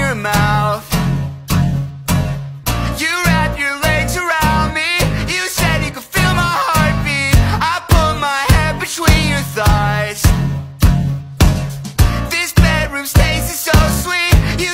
your mouth. You wrap your legs around me. You said you could feel my heartbeat. I put my head between your thighs. This bedroom stays is so sweet. You